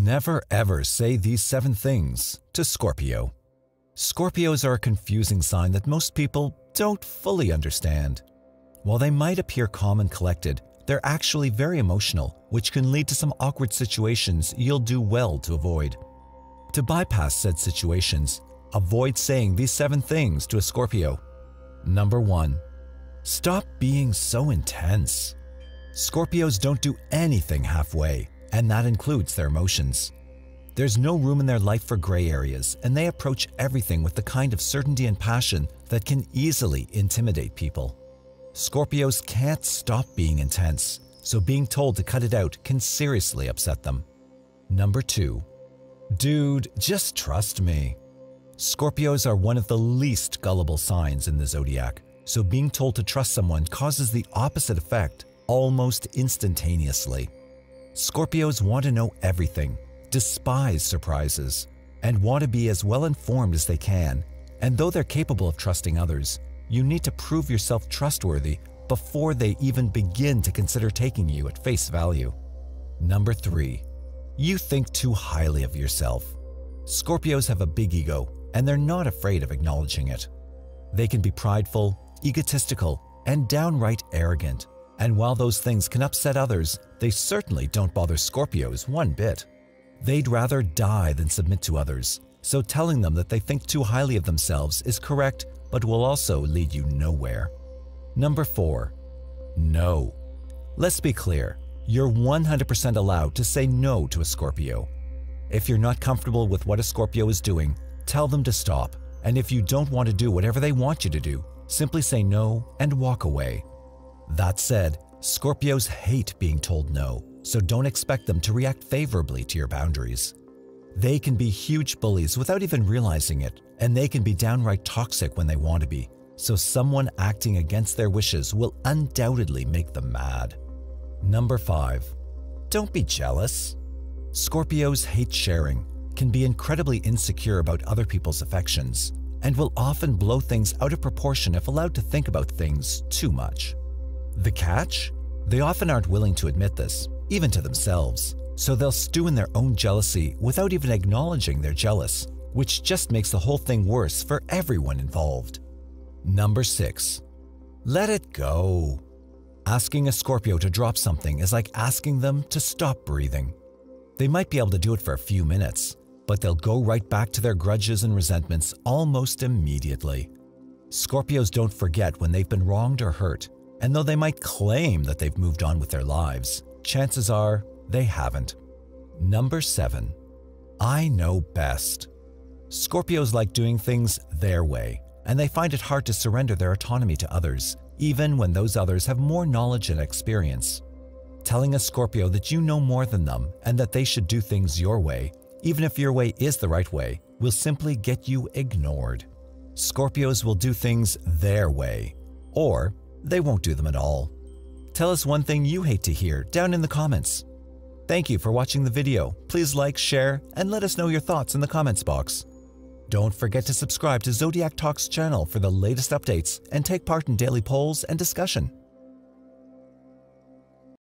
Never ever say these seven things to Scorpio. Scorpios are a confusing sign that most people don't fully understand. While they might appear calm and collected, they're actually very emotional, which can lead to some awkward situations you'll do well to avoid. To bypass said situations, avoid saying these seven things to a Scorpio. Number 1. Stop being so intense. Scorpios don't do anything halfway, and that includes their emotions. There's no room in their life for gray areas, and they approach everything with the kind of certainty and passion that can easily intimidate people. Scorpios can't stop being intense, so being told to cut it out can seriously upset them. Number 2. Dude, just trust me. Scorpios are one of the least gullible signs in the zodiac, so being told to trust someone causes the opposite effect almost instantaneously. Scorpios want to know everything, despise surprises, and want to be as well informed as they can. And though they're capable of trusting others, you need to prove yourself trustworthy before they even begin to consider taking you at face value. Number 3. You think too highly of yourself. Scorpios have a big ego, and they're not afraid of acknowledging it. They can be prideful, egotistical, and downright arrogant. And while those things can upset others, they certainly don't bother Scorpios one bit. They'd rather die than submit to others, so telling them that they think too highly of themselves is correct but will also lead you nowhere. Number 4. No. Let's be clear, you're 100% allowed to say no to a Scorpio. If you're not comfortable with what a Scorpio is doing, tell them to stop, and if you don't want to do whatever they want you to do, simply say no and walk away. That said, Scorpios hate being told no, so don't expect them to react favorably to your boundaries. They can be huge bullies without even realizing it, and they can be downright toxic when they want to be, so someone acting against their wishes will undoubtedly make them mad. Number 5. Don't be jealous. Scorpios hate sharing, can be incredibly insecure about other people's affections, and will often blow things out of proportion if allowed to think about things too much. The catch? They often aren't willing to admit this, even to themselves, so they'll stew in their own jealousy without even acknowledging they're jealous, which just makes the whole thing worse for everyone involved. Number 6. Let it go. Asking a Scorpio to drop something is like asking them to stop breathing. They might be able to do it for a few minutes, but they'll go right back to their grudges and resentments almost immediately. Scorpios don't forget when they've been wronged or hurt, and though they might claim that they've moved on with their lives, chances are they haven't. Number 7. I know best. Scorpios like doing things their way, and they find it hard to surrender their autonomy to others, even when those others have more knowledge and experience. Telling a Scorpio that you know more than them and that they should do things your way, even if your way is the right way, will simply get you ignored. Scorpios will do things their way, or they won't do them at all. Tell us one thing you hate to hear down in the comments. Thank you for watching the video. Please like, share, and let us know your thoughts in the comments box. Don't forget to subscribe to Zodiac Talks channel for the latest updates and take part in daily polls and discussion.